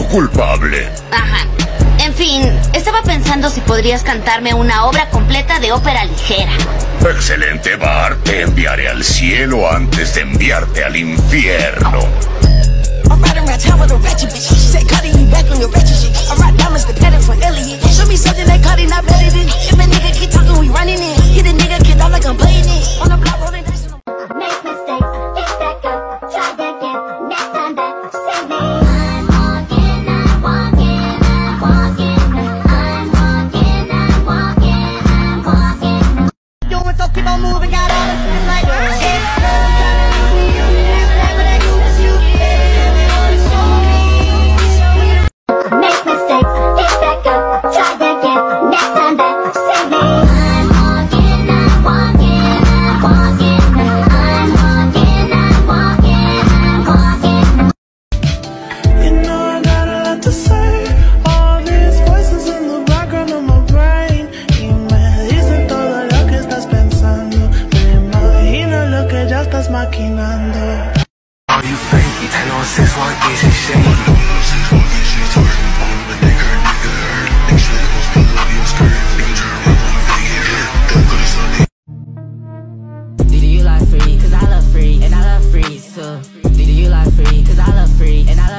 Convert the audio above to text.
culpable. Ajá. En fin, estaba pensando si podrías cantarme una obra completa de ópera ligera. Excelente, Bart. Te enviaré al cielo antes de enviarte al infierno. maquinando. Are you freaky? 10 on 6, why is it shaky? Do you like free? Cause I love free, and I love free too. Do you like free? Cause I love free, and I